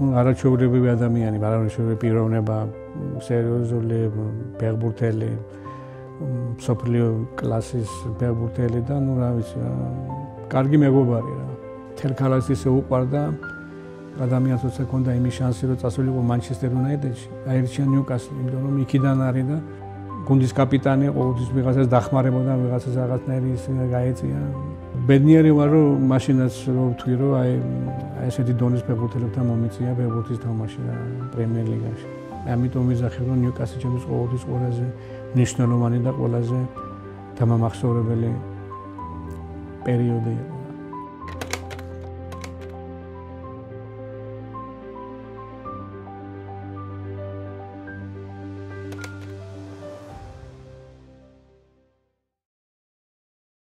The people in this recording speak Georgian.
არაჩვეულებრივი ადამიანი, არაჩვეულებრივი პიროვნება, სერიოზული ფეხბურთელი, სოფლიო კლასის ფეხბურთელი და ნუ რა ვიცი, კარგი მეგობარი რა. თელ ქალაქს ისე უყვარდა ადამიანს როცა ქონდა იმის შანსი რომ წასულიყო მანჩესტერ იუნაიტედში, აირჩია ნიუკასლი, იმიტომ რომ იქიდან არის და გუნდის კაპიტანი ყოველთვის ვიღაცას დახმარებოდა, ვიღაცას რაღაცნაირი ის გაეწია. ბედნიერი ვარ რომ მაშინაც რო ვთქვი რომ აი აი ესეთი დონის ფეხბურთელებთან მომიწია ფეხბურთის თამაში რა პრემიერ ლიგაში. ამიტომ ვიზახებ რომ ნიუკასლი ჩემთვის ყოველთვის ყველაზე მნიშვნელოვანი და ყველაზე დამამახსოვრებელი პერიოდი იყო.